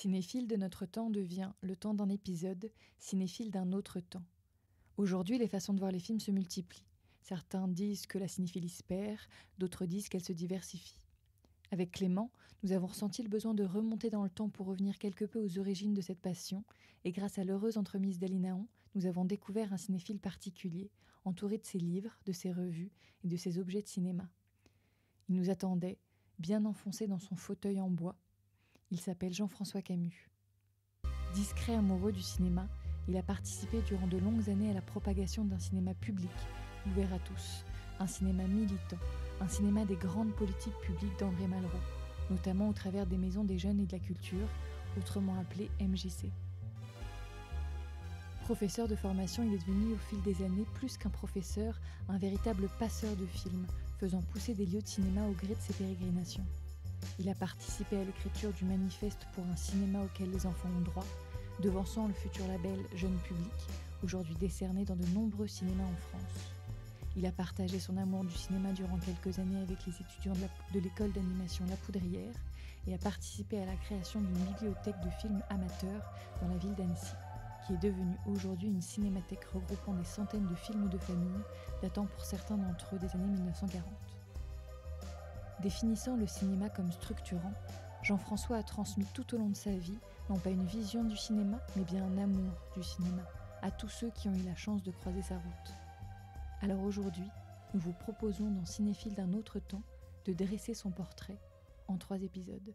Cinéphile de notre temps devient, le temps d'un épisode, cinéphile d'un autre temps. Aujourd'hui, les façons de voir les films se multiplient. Certains disent que la cinéphilie se perd, d'autres disent qu'elle se diversifie. Avec Clément, nous avons ressenti le besoin de remonter dans le temps pour revenir quelque peu aux origines de cette passion, et grâce à l'heureuse entremise d'Alinaon, nous avons découvert un cinéphile particulier, entouré de ses livres, de ses revues et de ses objets de cinéma. Il nous attendait, bien enfoncé dans son fauteuil en bois. Il s'appelle Jean-François Camus. Discret amoureux du cinéma, il a participé durant de longues années à la propagation d'un cinéma public, ouvert à tous, un cinéma militant, un cinéma des grandes politiques publiques d'André Malraux, notamment au travers des maisons des jeunes et de la culture, autrement appelées MJC. Professeur de formation, il est devenu au fil des années plus qu'un professeur, un véritable passeur de films, faisant pousser des lieux de cinéma au gré de ses pérégrinations. Il a participé à l'écriture du manifeste pour un cinéma auquel les enfants ont droit, devançant le futur label Jeune Public, aujourd'hui décerné dans de nombreux cinémas en France. Il a partagé son amour du cinéma durant quelques années avec les étudiants de l'école d'animation La Poudrière et a participé à la création d'une bibliothèque de films amateurs dans la ville d'Annecy, qui est devenue aujourd'hui une cinémathèque regroupant des centaines de films de famille, datant pour certains d'entre eux des années 1940. Définissant le cinéma comme structurant, Jean-François a transmis tout au long de sa vie non pas une vision du cinéma, mais bien un amour du cinéma à tous ceux qui ont eu la chance de croiser sa route. Alors aujourd'hui, nous vous proposons dans Cinéphile d'un autre temps de dresser son portrait en trois épisodes.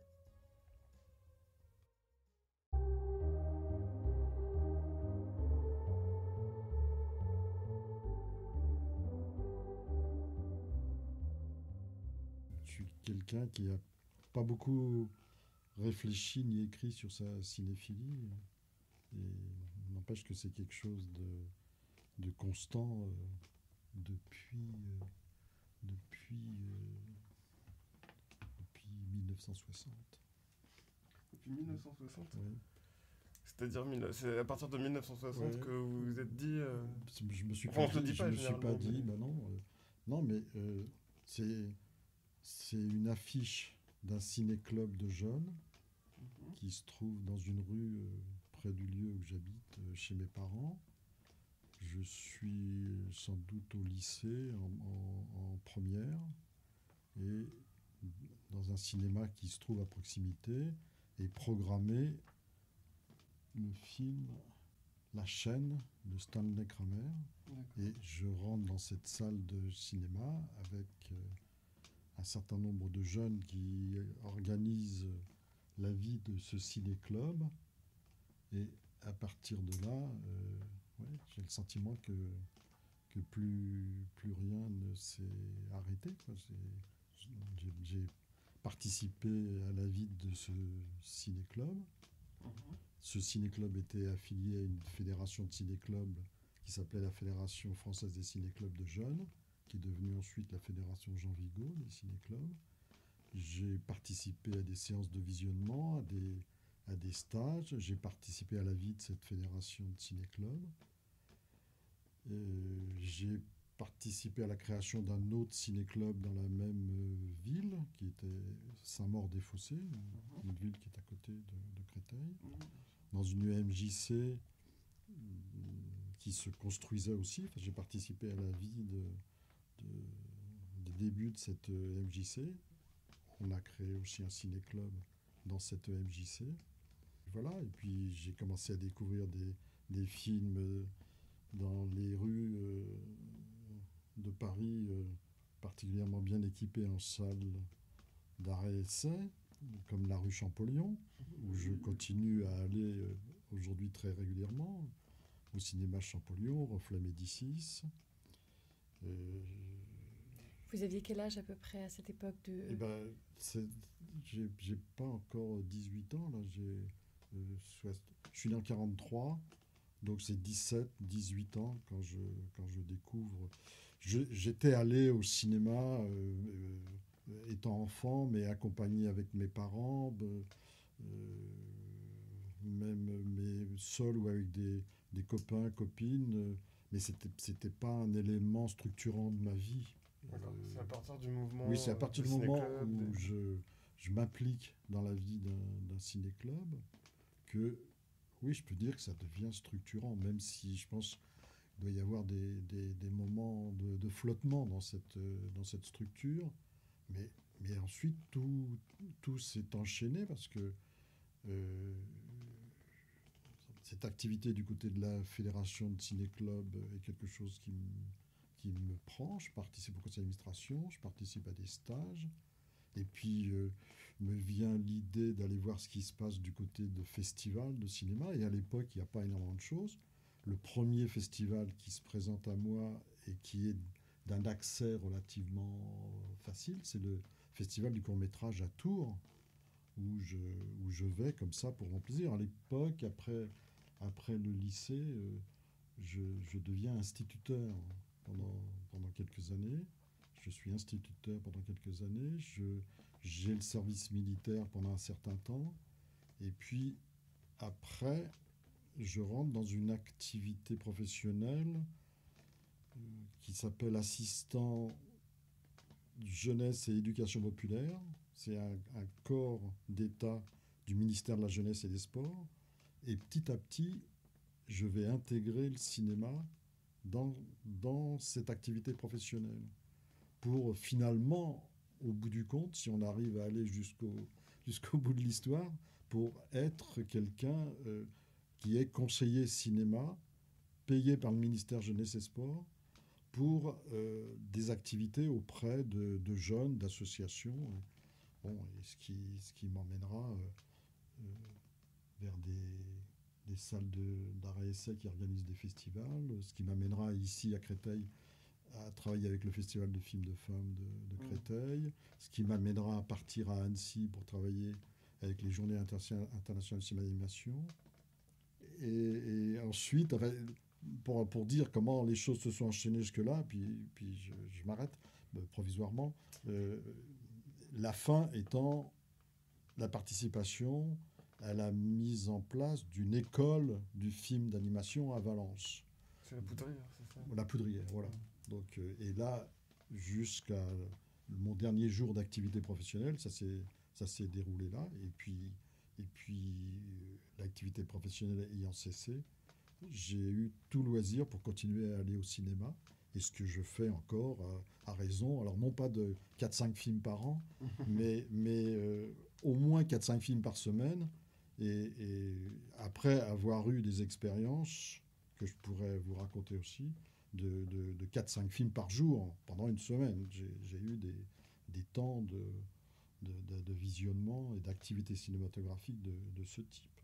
Quelqu'un qui n'a pas beaucoup réfléchi ni écrit sur sa cinéphilie. Et n'empêche que c'est quelque chose de, constant euh, depuis, euh, depuis, euh, depuis 1960. Depuis 1960 C'est-à-dire, c'est à partir de 1960 que vous vous êtes dit. Je me suis pas dit, je me suis pas dit, bah non, non, mais c'est c'est une affiche d'un ciné-club de jeunes mhm. qui se trouve dans une rue euh, près du lieu où j'habite euh, chez mes parents. Je suis sans doute au lycée en, première et dans un cinéma qui se trouve à proximité et programmé le film La chaîne de Stanley Kramer. Et je rentre dans cette salle de cinéma avec euh, un certain nombre de jeunes qui organisent la vie de ce ciné-club. Et à partir de là, euh, j'ai le sentiment que, que plus, plus rien ne s'est arrêté. J'ai participé à la vie de ce ciné-club. Mhm. Ce ciné-club était affilié à une fédération de ciné-clubs qui s'appelait la Fédération française des ciné-clubs de jeunes qui est devenue ensuite la Fédération Jean Vigo des ciné-clubs. J'ai participé à des séances de visionnement, à des, à des stages. J'ai participé à la vie de cette fédération de ciné-clubs. J'ai participé à la création d'un autre ciné-club dans la même euh, ville, qui était Saint-Maur-des-Fossés, une ville qui est à côté de, Créteil, dans une UMJC euh, qui se construisait aussi. J'ai participé à la vie de, des débuts de cette euh, MJC. On a créé aussi un ciné-club dans cette MJC. Voilà, et puis j'ai commencé à découvrir des, des, films euh, dans les rues euh, de Paris, particulièrement bien équipées en salles d'arrêt-essai, comme la rue Champollion, où je continue à aller aujourd'hui très régulièrement, au cinéma Champollion, Reflet Médicis. Euh, Vous aviez quel âge à peu près à cette époque de... Eh ben, j'ai pas encore 18 ans, là. J'ai, euh, je suis né en 43, donc c'est 17, 18 ans quand je, quand je découvre. J'étais allé au cinéma euh, étant enfant, mais accompagné avec mes parents, même mais seul ou avec des, copains, copines mais c'était c'était pas un élément structurant de ma vie. C'est à partir du mouvement. Oui, c'est à partir du moment où je, je m'implique dans la vie d'un ciné-club que, oui, je peux dire que ça devient structurant, même si je pense qu'il doit y avoir des, des, moments de, flottement dans cette, dans cette structure. Mais, mais ensuite, tout, tout s'est enchaîné parce que euh, cette activité du côté de la fédération de ciné-club est quelque chose qui me, me prend. Je participe au conseil d'administration, je participe à des stages. Et puis euh, me vient l'idée d'aller voir ce qui se passe du côté de festivals de cinéma. Et à l'époque, il n'y a pas énormément de choses. Le premier festival qui se présente à moi et qui est d'un accès relativement facile, c'est le festival du court métrage à Tours, où je, vais comme ça pour mon plaisir. À l'époque, après, le lycée, euh, je, deviens instituteur pendant, pendant quelques années. Je suis instituteur pendant quelques années. J'ai le service militaire pendant un certain temps. Et puis, après, je rentre dans une activité professionnelle euh, qui s'appelle assistant jeunesse et éducation populaire. C'est un, corps d'État du ministère de la Jeunesse et des Sports. Et petit à petit, je vais intégrer le cinéma dans, cette activité professionnelle. Pour finalement, au bout du compte, si on arrive à aller jusqu'au jusqu'au bout de l'histoire, pour être quelqu'un euh, qui est conseiller cinéma, payé par le ministère Jeunesse et Sport, pour euh, des activités auprès de, jeunes, d'associations. Bon, ce qui, ce qui m'emmènera euh, euh, vers des, des salles d'arrêt essai qui organisent des festivals, ce qui m'amènera ici à Créteil à travailler avec le Festival de films de femmes de, de mmh. Créteil, ce qui m'amènera à partir à Annecy pour travailler avec les Journées internationales de cinéma d'animation. Et, et, ensuite, pour, pour, dire comment les choses se sont enchaînées jusque-là, puis, puis je, m'arrête euh, provisoirement. Euh, la fin étant la participation à la mise en place d'une école du film d'animation à Valence. C'est la poudrière, c'est ça? La poudrière, voilà. Donc, euh, et là, jusqu'à mon dernier jour d'activité professionnelle, ça s'est déroulé là. Et puis, et puis l'activité professionnelle ayant cessé, j'ai eu tout loisir pour continuer à aller au cinéma. Et ce que je fais encore à, raison, alors non pas de 4-5 films par an, mais, mais euh, au moins 4-5 films par semaine. Et, après avoir eu des expériences que je pourrais vous raconter aussi, de, de, 4-5 films par jour pendant une semaine, j'ai eu des, des temps de, de, visionnement et d'activité cinématographique de, ce type.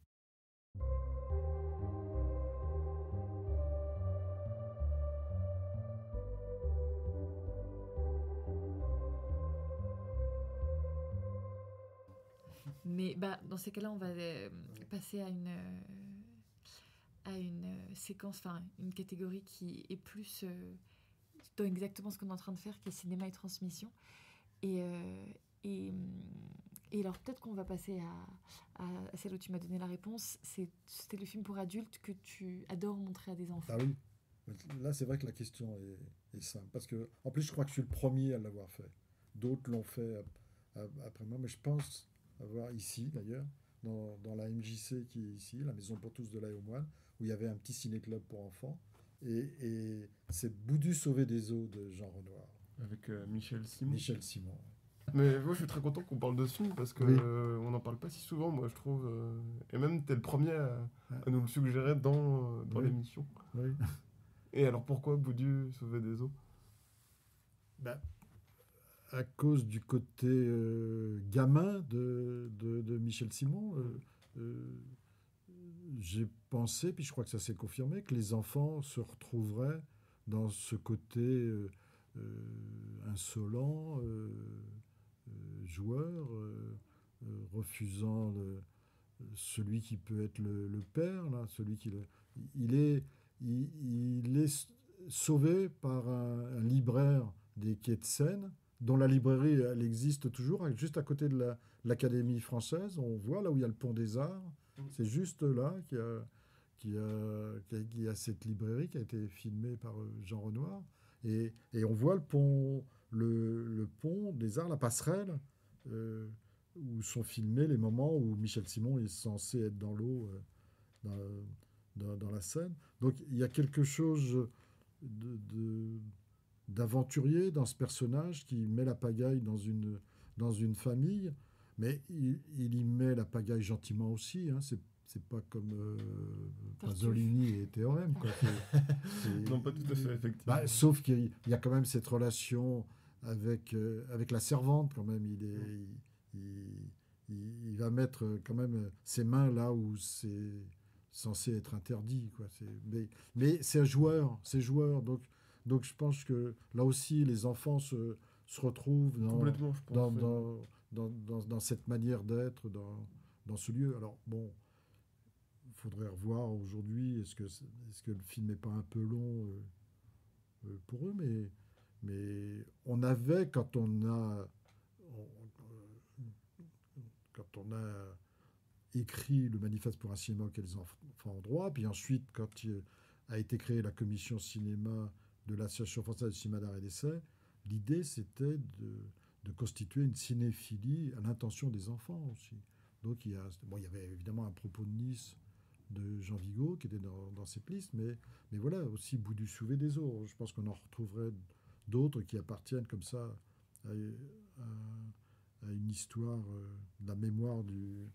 Mais bah, dans ces cas-là, on va euh, passer à une, euh, à une euh, séquence, enfin une catégorie qui est plus dans exactement ce qu'on est en train de faire, qui est cinéma et transmission. Et, et, alors peut-être qu'on va passer à, à, celle où tu m'as donné la réponse. C'était le film pour adultes que tu adores montrer à des enfants. Ah oui. Là, c'est vrai que la question est, est, simple. Parce que, en plus, je crois que je suis le premier à l'avoir fait. D'autres l'ont fait après moi. Mais je pense avoir ici, d'ailleurs, dans, dans, la MJC qui est ici, la Maison pour tous de l'Aïe où il y avait un petit ciné-club pour enfants. Et, et c'est Boudu sauvé des eaux de Jean Renoir. Avec euh, Michel Simon. Michel Simon. Mais moi, je suis très content qu'on parle de ce film parce que euh, on n'en parle pas si souvent, moi, je trouve. Euh, et même, tu es le premier à, nous le suggérer dans, euh, dans l'émission. Oui. Et alors, pourquoi Boudieu sauver des eaux? Bah, À cause du côté gamin de, de, Michel Simon. J'ai pensé, puis je crois que ça s'est confirmé, que les enfants se retrouveraient dans ce côté insolent joueur, euh, euh, refusant celui qui peut être le, père, là, celui qui il est, il, est sauvé par un, libraire des quais de Seine, dont la librairie elle existe toujours, juste à côté de l'Académie française. On voit là où il y a le pont des Arts, mmh. c'est juste là qu'il y a qui a, a, cette librairie qui a été filmée par euh, Jean Renoir. Et, et on voit le pont, le, le, pont des Arts, la passerelle, euh, où sont filmés les moments où Michel Simon est censé être dans l'eau dans, dans, la scène. Donc il y a quelque chose de, d'aventurier dans ce personnage qui met la pagaille dans une, dans une famille, mais il, il y met la pagaille gentiment aussi. Hein. C'est c'est pas comme euh, Pasolini et Théorème. Quoi. non, pas tout à fait, effectivement. Bah, sauf qu'il y a quand même cette relation avec, euh, avec la servante, quand même. Il, est, il, il, va mettre quand même ses mains là où c'est censé être interdit. Quoi. Mais, mais c'est un joueur, c'est joueur. Donc, donc je pense que là aussi, les enfants se, se retrouvent dans, dans, dans, dans, dans, cette manière d'être, dans, dans ce lieu. Alors, bon, il faudrait revoir aujourd'hui, est-ce que, est-ce que le film n'est pas un peu long euh, euh, pour eux mais, mais on avait, quand on a, quand on a écrit le manifeste pour un cinéma auquel les enfants ont droit, puis ensuite, quand il a été créée la commission cinéma de l'Association française de cinéma d'art et d'essai, l'idée c'était de, constituer une cinéphilie à l'intention des enfants aussi. Donc il y, avait évidemment un propos de Nice de Jean Vigo qui était dans, dans cette mais, voilà, aussi Bout du Souvé des eaux. Je pense qu'on en retrouverait d'autres qui appartiennent comme ça à, une histoire euh, de la mémoire du,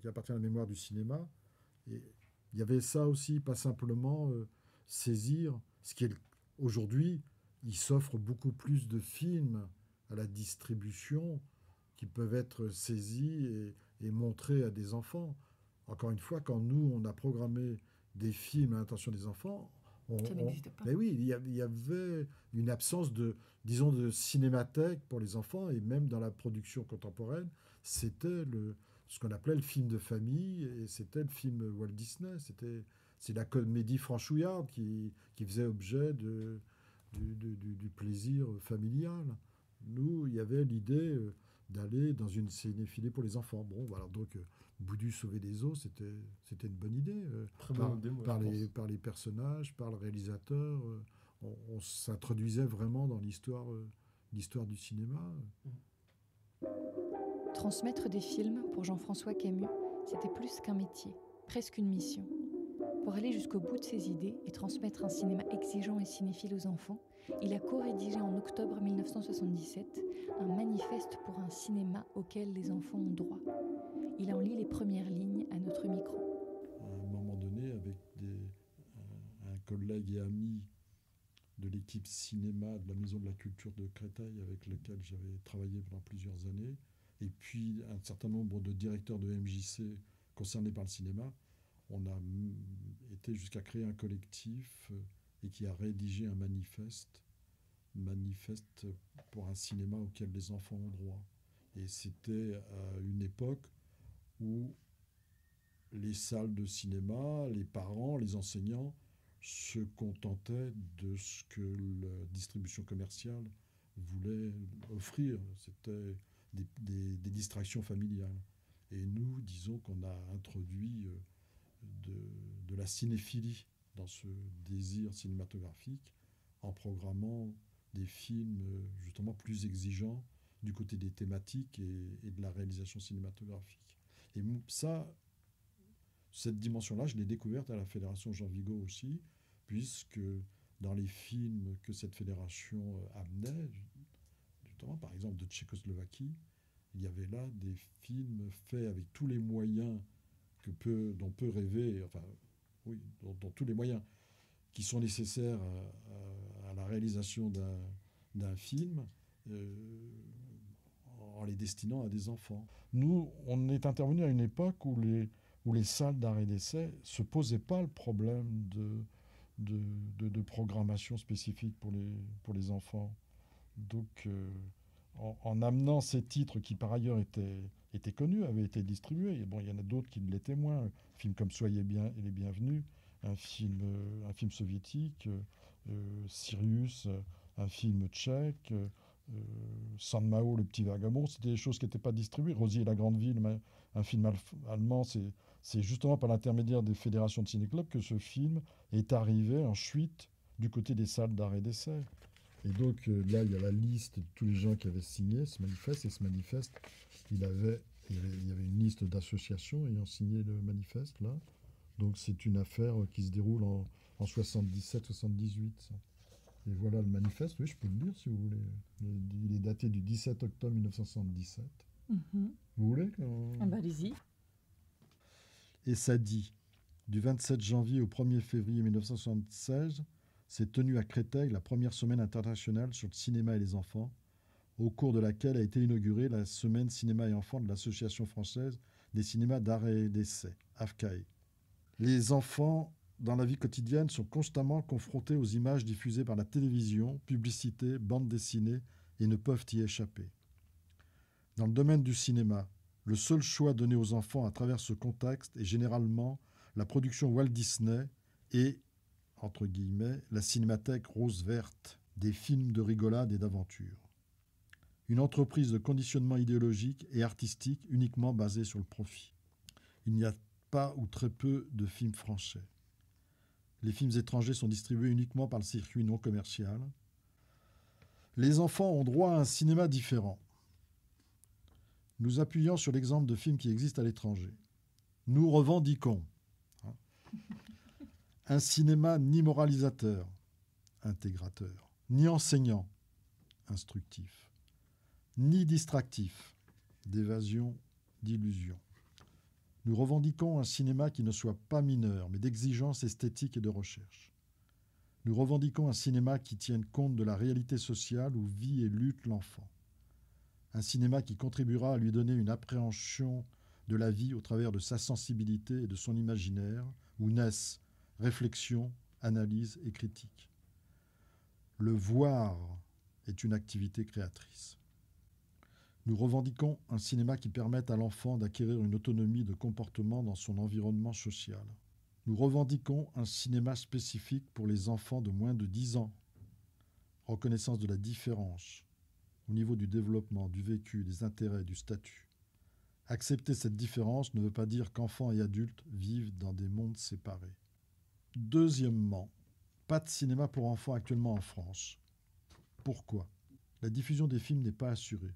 qui appartient à la mémoire du cinéma. Il y avait ça aussi, pas simplement euh, saisir ce qui est aujourd'hui, il s'offre beaucoup plus de films à la distribution qui peuvent être saisis et, et montrés à des enfants. Encore une fois, quand nous, on a programmé des films à l'intention des enfants, on, ça n'existe pas. Mais oui, il y avait une absence de, disons, de cinémathèque pour les enfants, et même dans la production contemporaine, c'était le, ce qu'on appelait le film de famille, et c'était le film Walt Disney. C'était, c'est la comédie franchouillarde qui, qui faisait objet de, du, du, du, plaisir familial. Nous, il y avait l'idée euh, d'aller dans une cinéphilie pour les enfants. Bon, voilà, donc euh, Boudu sauver des eaux, c'était, c'était une bonne idée. Euh, par, par, les, par, les, personnages, par le réalisateur. on, on s'introduisait vraiment dans l'histoire, l'histoire du cinéma. Transmettre des films pour Jean-François Camus, c'était plus qu'un métier, presque une mission. Pour aller jusqu'au bout de ses idées et transmettre un cinéma exigeant et cinéphile aux enfants, il a co-rédigé en octobre 1977 un manifeste pour un cinéma auquel les enfants ont droit. Il en lit les premières lignes à notre micro. À un moment donné, avec des, un, un collègue et ami de l'équipe cinéma de la Maison de la Culture de Créteil, avec lequel j'avais travaillé pendant plusieurs années, et puis un certain nombre de directeurs de MJC concernés par le cinéma, on a jusqu'à créer un collectif euh, et qui a rédigé un manifeste, manifeste pour un cinéma auquel les enfants ont droit. Et c'était une époque où les salles de cinéma, les parents, les enseignants se contentaient de ce que la distribution commerciale voulait offrir. C'était des, des, des, distractions familiales. Et nous, disons qu'on a introduit euh, de, de, la cinéphilie dans ce désir cinématographique en programmant des films euh, justement plus exigeants du côté des thématiques et, de la réalisation cinématographique. Et ça, cette dimension-là, je l'ai découverte à la Fédération Jean Vigo aussi, puisque dans les films que cette fédération euh, amenait, par exemple de Tchécoslovaquie, il y avait là des films faits avec tous les moyens que peut, dont peut rêver, enfin, dont tous les moyens qui sont nécessaires à, à, la réalisation d'un film, euh, en les destinant à des enfants. Nous, on est intervenu à une époque où les, où les salles d'arrêt d'essai ne se posaient pas le problème de, de, programmation spécifique pour les, pour les enfants. Donc, euh, en, amenant ces titres qui, par ailleurs, étaient, étaient connus, avaient été distribués, et bon, il y en a d'autres qui ne l'étaient moins. Un film comme Soyez bien et les bienvenus, un film, euh, un film soviétique, euh, Sirius, euh, un film tchèque, euh, San Mao, Le Petit Vagabond, c'était des choses qui n'étaient pas distribuées. Rosie et la Grande Ville, un film allemand, c'est justement par l'intermédiaire des fédérations de ciné-clubs que ce film est arrivé ensuite du côté des salles d'arrêt d'essai. Et donc là, il y a la liste de tous les gens qui avaient signé ce manifeste. Et ce manifeste, il avait Il y, avait, une liste d'associations ayant signé le manifeste, là. Donc c'est une affaire qui se déroule en, en 77-78. Et voilà le manifeste, oui, je peux le lire si vous voulez. Il est daté du 17 octobre 1977. Mhm. Vous voulez ah bah, Allez-y. Et ça dit, du 27 janvier au 1er février 1976, s'est tenue à Créteil la première semaine internationale sur le cinéma et les enfants, au cours de laquelle a été inaugurée la semaine cinéma et enfants de l'Association française des cinémas d'arrêt et d'essai, AFCAE. Les enfants dans la vie quotidienne, sont constamment confrontés aux images diffusées par la télévision, publicité, bande dessinée, et ne peuvent y échapper. Dans le domaine du cinéma, le seul choix donné aux enfants à travers ce contexte est généralement la production Walt Disney et, entre guillemets, la cinémathèque rose verte, des films de rigolade et d'aventure. Une entreprise de conditionnement idéologique et artistique uniquement basée sur le profit. Il n'y a pas ou très peu de films français. Les films étrangers sont distribués uniquement par le circuit non commercial. Les enfants ont droit à un cinéma différent. Nous appuyons sur l'exemple de films qui existent à l'étranger. Nous revendiquons hein, un cinéma ni moralisateur, intégrateur, ni enseignant, instructif, ni distractif, d'évasion, d'illusion. Nous revendiquons un cinéma qui ne soit pas mineur, mais d'exigence esthétique et de recherche. Nous revendiquons un cinéma qui tienne compte de la réalité sociale où vit et lutte l'enfant. Un cinéma qui contribuera à lui donner une appréhension de la vie au travers de sa sensibilité et de son imaginaire, où naissent réflexion, analyse et critique. Le voir est une activité créatrice. Nous revendiquons un cinéma qui permette à l'enfant d'acquérir une autonomie de comportement dans son environnement social. Nous revendiquons un cinéma spécifique pour les enfants de moins de 10 ans. Reconnaissance de la différence au niveau du développement, du vécu, des intérêts, du statut. Accepter cette différence ne veut pas dire qu'enfants et adultes vivent dans des mondes séparés. Deuxièmement, pas de cinéma pour enfants actuellement en France. Pourquoi? La diffusion des films n'est pas assurée.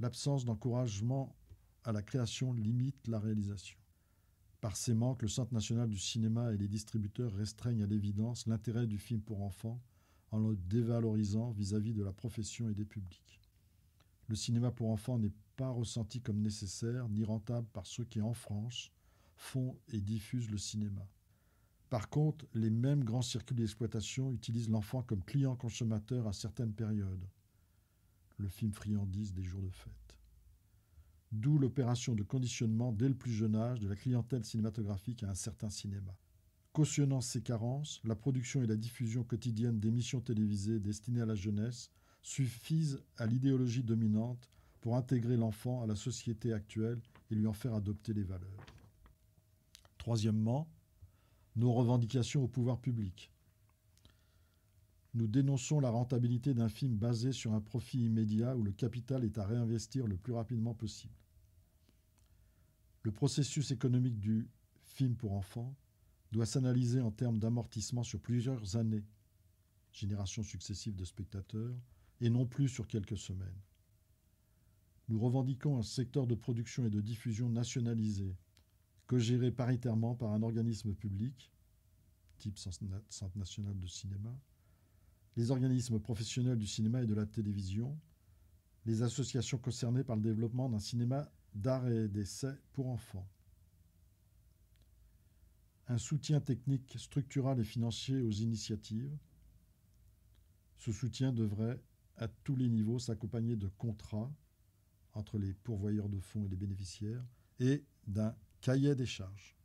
L'absence d'encouragement à la création limite la réalisation. Par ces manques, le Centre national du cinéma et les distributeurs restreignent à l'évidence l'intérêt du film pour enfants en le dévalorisant vis-à-vis de la profession et des publics. Le cinéma pour enfants n'est pas ressenti comme nécessaire ni rentable par ceux qui, en France, font et diffusent le cinéma. Par contre, les mêmes grands circuits d'exploitation utilisent l'enfant comme client consommateur à certaines périodes, le film friandise des jours de fête. D'où l'opération de conditionnement dès le plus jeune âge de la clientèle cinématographique à un certain cinéma. Cautionnant ces carences, la production et la diffusion quotidienne d'émissions télévisées destinées à la jeunesse suffisent à l'idéologie dominante pour intégrer l'enfant à la société actuelle et lui en faire adopter les valeurs. Troisièmement, nos revendications au pouvoir public. Nous dénonçons la rentabilité d'un film basé sur un profit immédiat où le capital est à réinvestir le plus rapidement possible. Le processus économique du film pour enfants doit s'analyser en termes d'amortissement sur plusieurs années, générations successives de spectateurs, et non plus sur quelques semaines. Nous revendiquons un secteur de production et de diffusion nationalisé, co-géré paritairement par un organisme public, type Centre national de cinéma, les organismes professionnels du cinéma et de la télévision, les associations concernées par le développement d'un cinéma d'art et d'essai pour enfants. Un soutien technique, structural et financier aux initiatives. Ce soutien devrait, à tous les niveaux, s'accompagner de contrats entre les pourvoyeurs de fonds et les bénéficiaires et d'un cahier des charges.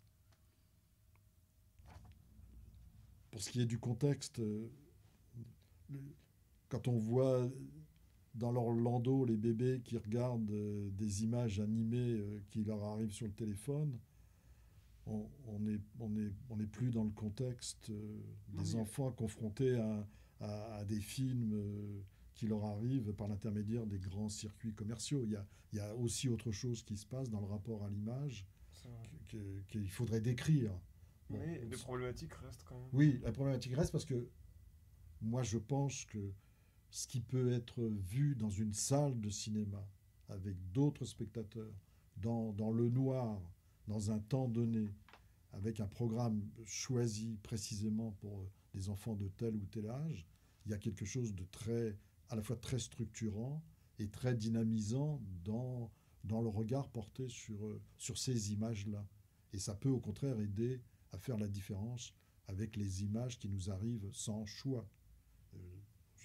Pour ce qui est du contexte, euh, quand on voit dans leur landau les bébés qui regardent euh, des images animées euh, qui leur arrivent sur le téléphone, on n'est on est, on est plus dans le contexte euh, des enfants confrontés à, des films qui leur arrivent par l'intermédiaire des grands circuits commerciaux. Il y, a, il y a, aussi autre chose qui se passe dans le rapport à l'image qu'il faudrait décrire. oui, et les problématiques restent quand même. Oui, la problématique reste parce que moi, je pense que ce qui peut être vu dans une salle de cinéma avec d'autres spectateurs dans, le noir, dans un temps donné, avec un programme choisi précisément pour des enfants de tel ou tel âge, il y a quelque chose de très, à la fois très structurant et très dynamisant dans, le regard porté sur, sur ces images-là. Et ça peut au contraire aider à faire la différence avec les images qui nous arrivent sans choix.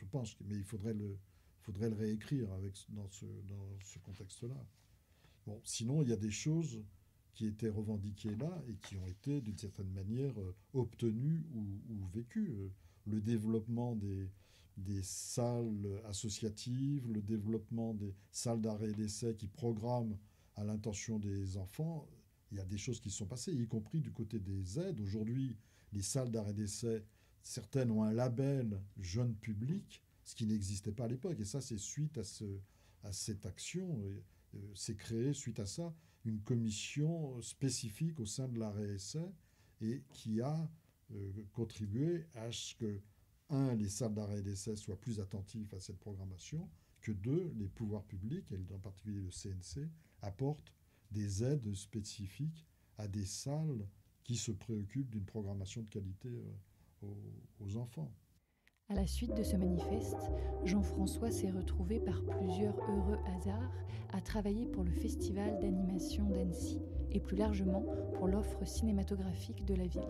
Je pense, mais il faudrait le, faudrait le réécrire avec, dans ce, dans ce contexte-là. Bon, sinon, il y a des choses qui étaient revendiquées là et qui ont été d'une certaine manière euh, obtenues ou, vécues. Le développement des, des salles associatives, le développement des salles d'arrêt et d'essai qui programment à l'intention des enfants, il y a des choses qui sont passées, y compris du côté des aides. Aujourd'hui, les salles d'arrêt d'essai, certaines ont un label jeune public, ce qui n'existait pas à l'époque. Et ça, c'est suite à, ce, à cette action, euh, c'est créé suite à ça une commission spécifique au sein de l'arrêt essai et qui a euh, contribué à ce que, un, les salles d'arrêt d'essai soient plus attentives à cette programmation, que deux, les pouvoirs publics, et en particulier le CNC, apportent des aides spécifiques à des salles qui se préoccupent d'une programmation de qualité euh, aux, enfants. À la suite de ce manifeste, Jean-François s'est retrouvé par plusieurs heureux hasards à travailler pour le Festival d'animation d'Annecy et plus largement pour l'offre cinématographique de la ville.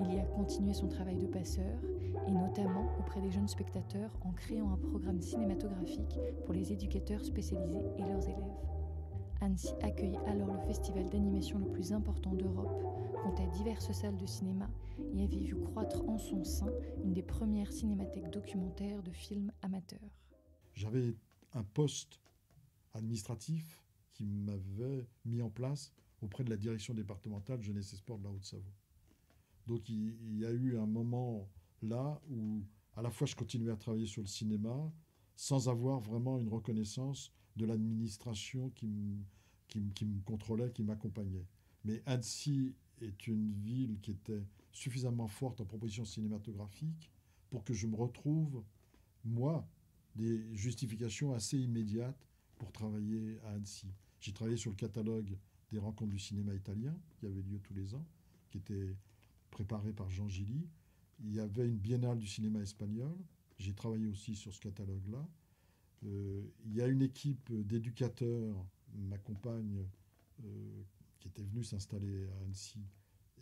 Il y a continué son travail de passeur et notamment auprès des jeunes spectateurs en créant un programme cinématographique pour les éducateurs spécialisés et leurs élèves. Annecy accueille alors le festival d'animation le plus important d'Europe, comptait diverses salles de cinéma et avait vu croître en son sein une des premières cinémathèques documentaires de films amateurs. J'avais un poste administratif qui m'avait mis en place auprès de la direction départementale jeunesse et sport de la Haute-Savoie. Donc il, y a eu un moment là où à la fois je continuais à travailler sur le cinéma sans avoir vraiment une reconnaissance de l'administration qui, me contrôlait, qui m'accompagnait. Mais Annecy est une ville qui était suffisamment forte en proposition cinématographique pour que je me retrouve, moi, des justifications assez immédiates pour travailler à Annecy. J'ai travaillé sur le catalogue des rencontres du cinéma italien, qui avait lieu tous les ans, qui était préparé par Jean Gilly. Il y avait une biennale du cinéma espagnol. J'ai travaillé aussi sur ce catalogue-là. Euh, il y a une équipe d'éducateurs, ma compagne euh, qui était venue s'installer à Annecy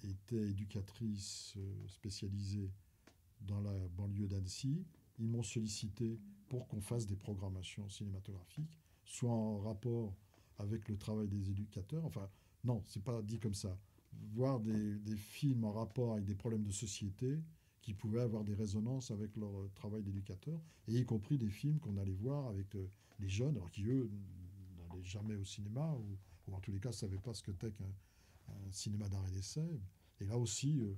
était éducatrice euh, spécialisée dans la banlieue d'Annecy. Ils m'ont sollicité pour qu'on fasse des programmations cinématographiques, soit en rapport avec le travail des éducateurs. Enfin, non, c'est pas dit comme ça. Voir des, des, films en rapport avec des problèmes de société qui pouvaient avoir des résonances avec leur euh, travail d'éducateur, et y compris des films qu'on allait voir avec euh, les jeunes, alors qui eux n'allaient jamais au cinéma, ou, en tous les cas ne savaient pas ce que c'était qu'un cinéma d'arrêt d'essai. Et là aussi, euh,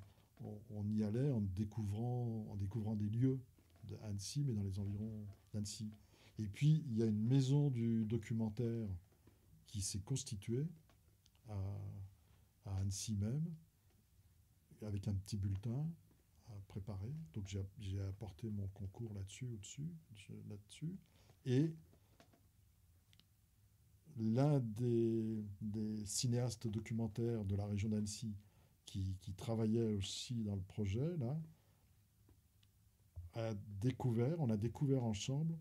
on, y allait en découvrant, en découvrant des lieux d'Annecy, mais dans les environs d'Annecy. Et puis, il y a une maison du documentaire qui s'est constituée à Annecy même, avec un petit bulletin préparé. Donc j'ai apporté mon concours là-dessus, là-dessus. Et l'un des, cinéastes documentaires de la région d'Annecy qui, travaillait aussi dans le projet, là, a découvert, on a découvert ensemble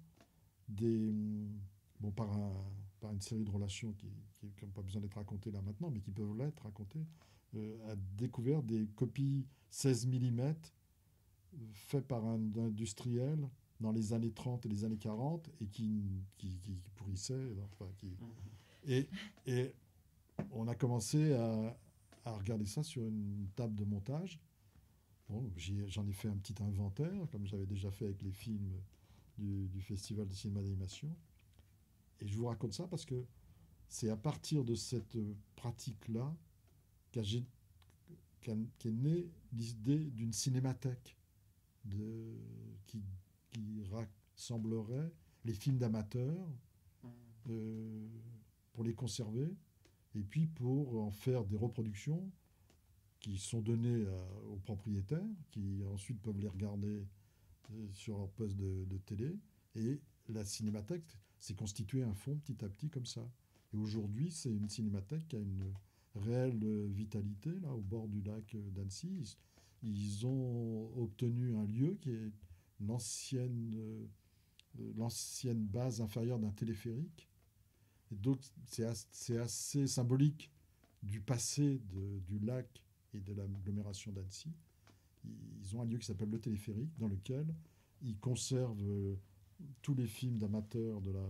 des, bon, par, par une série de relations qui n'ont pas besoin d'être racontées là maintenant, mais qui peuvent l'être racontées, euh, a découvert des copies 16 mm fait par un industriel dans les années 30 et les années 40 et qui, qui, pourrissait. Enfin, qui... Mhm. Et, et on a commencé à, à, regarder ça sur une table de montage. Bon, J'en ai, fait un petit inventaire, comme j'avais déjà fait avec les films du, du Festival de cinéma d'animation. Et je vous raconte ça parce que c'est à partir de cette pratique-là qu'est qu née l'idée d'une cinémathèque de, qui, qui rassemblerait les films d'amateurs mmh. euh, pour les conserver et puis pour en faire des reproductions qui sont données aux propriétaires qui ensuite peuvent les regarder euh, sur leur poste de, de télé et la cinémathèque s'est constituée un fonds petit à petit comme ça. Et aujourd'hui, c'est une cinémathèque qui a une réelle vitalité, là, au bord du lac d'Annecy. Ils, ont obtenu un lieu qui est l'ancienne, euh, l'ancienne base inférieure d'un téléphérique. Et donc, c'est assez symbolique du passé du lac et de l'agglomération d'Annecy. Ils ont un lieu qui s'appelle le téléphérique, dans lequel ils conservent euh, tous les films d'amateurs de la,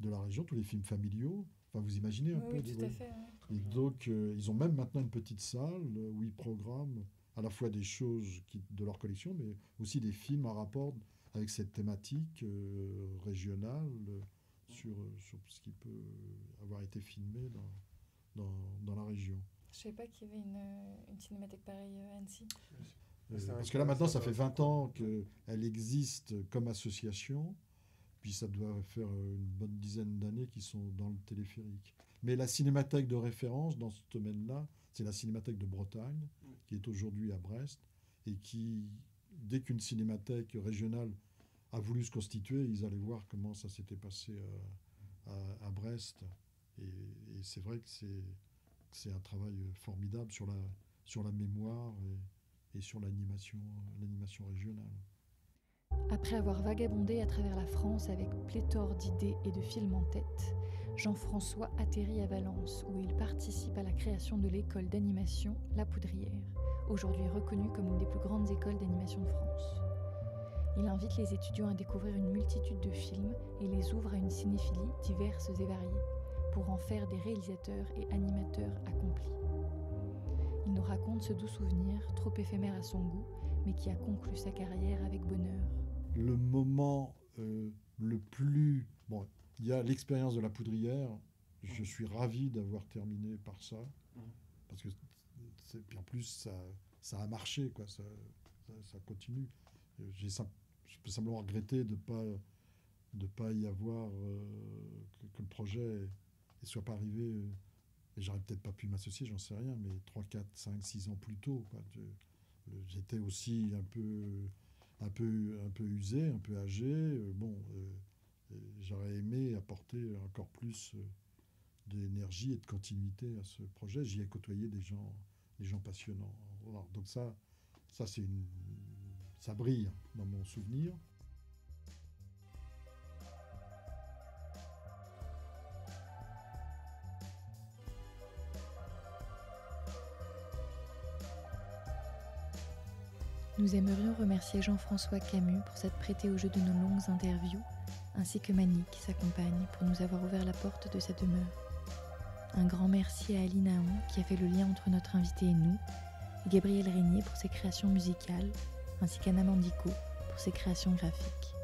de la région, tous les films familiaux. Enfin, vous imaginez un peu. Oui, tout à fait. Et donc, euh, ils ont même maintenant une petite salle où ils programment à la fois des choses qui, de leur collection, mais aussi des films à rapport avec cette thématique euh, régionale sur, sur, ce qui peut avoir été filmé dans, dans, dans la région. Je ne savais pas qu'il y avait une, une cinémathèque pareille à Annecy. Euh, parce que là, maintenant, ça fait 20 ans qu'elle existe comme association. Puis ça doit faire une bonne dizaine d'années qu'ils sont dans le téléphérique. Mais la cinémathèque de référence dans ce domaine-là, c'est la cinémathèque de Bretagne, qui est aujourd'hui à Brest, et qui, dès qu'une cinémathèque régionale a voulu se constituer, ils allaient voir comment ça s'était passé à, à, Brest. Et, c'est vrai que c'est un travail formidable sur la, sur la mémoire. Et, et sur l'animation régionale. Après avoir vagabondé à travers la France avec pléthore d'idées et de films en tête, Jean-François atterrit à Valence où il participe à la création de l'école d'animation La Poudrière, aujourd'hui reconnue comme une des plus grandes écoles d'animation de France. Il invite les étudiants à découvrir une multitude de films et les ouvre à une cinéphilie diverse et variée, pour en faire des réalisateurs et animateurs accomplis. Il nous raconte ce doux souvenir, trop éphémère à son goût, mais qui a conclu sa carrière avec bonheur. Le moment euh, le plus... Bon, il y a l'expérience de la poudrière. Je suis ravi d'avoir terminé par ça. Parce que, en plus, ça, ça a marché, quoi. Ça, ça, continue. J'ai je peux simplement regretter de ne pas, de pas y avoir... Euh, que, le projet ne soit pas arrivé... Euh, et j'aurais peut-être pas pu m'associer, j'en sais rien, mais 3, 4, 5, 6 ans plus tôt. J'étais aussi un peu, un, peu, un peu usé, un peu âgé. Euh, bon, euh, j'aurais aimé apporter encore plus euh, d'énergie et de continuité à ce projet. J'y ai côtoyé des gens, des gens passionnants. Donc ça, ça une, ça brille dans mon souvenir. Nous aimerions remercier Jean-François Camus pour s'être prêté au jeu de nos longues interviews, ainsi que Mani qui s'accompagne pour nous avoir ouvert la porte de sa demeure. Un grand merci à Ali Naon qui a fait le lien entre notre invité et nous, et Gabriel Régnier pour ses créations musicales, ainsi qu'Anna Mandico pour ses créations graphiques.